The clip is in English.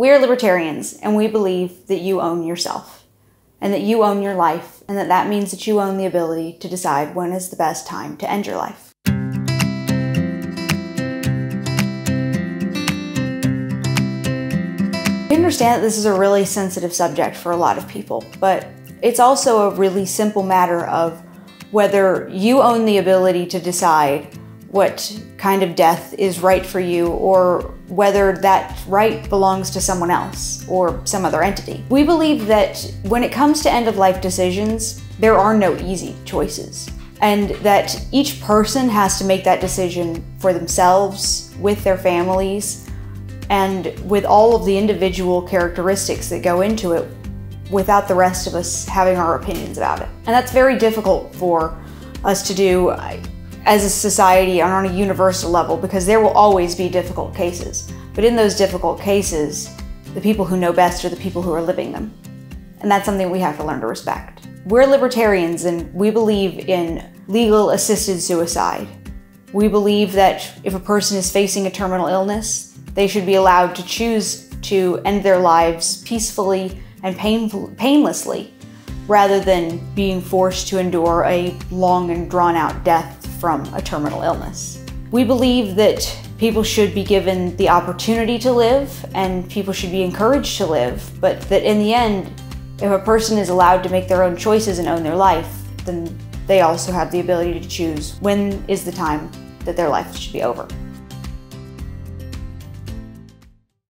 We are libertarians, and we believe that you own yourself, and that you own your life, and that that means that you own the ability to decide when is the best time to end your life. We understand that this is a really sensitive subject for a lot of people, but it's also a really simple matter of whether you own the ability to decide what kind of death is right for you or whether that right belongs to someone else or some other entity. We believe that when it comes to end of life decisions, there are no easy choices and that each person has to make that decision for themselves, with their families, and with all of the individual characteristics that go into it without the rest of us having our opinions about it. And that's very difficult for us to do as a society and on a universal level because there will always be difficult cases. But in those difficult cases, the people who know best are the people who are living them. And that's something we have to learn to respect. We're libertarians and we believe in legal assisted suicide. We believe that if a person is facing a terminal illness, they should be allowed to choose to end their lives peacefully and pain painlessly rather than being forced to endure a long and drawn out death from a terminal illness. We believe that people should be given the opportunity to live and people should be encouraged to live, but that in the end, if a person is allowed to make their own choices and own their life, then they also have the ability to choose when is the time that their life should be over.